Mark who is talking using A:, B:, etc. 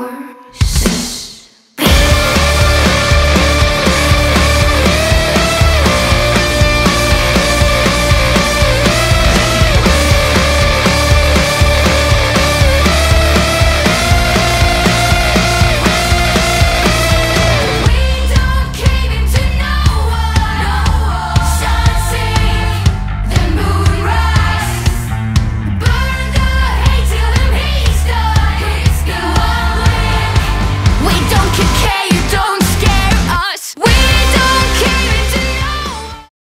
A: more.